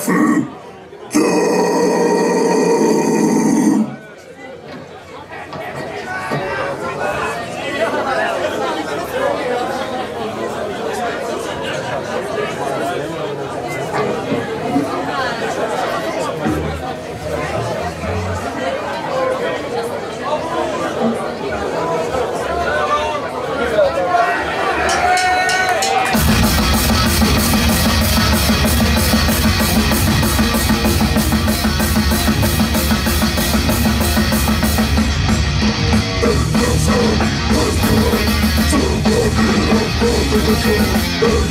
food. Don't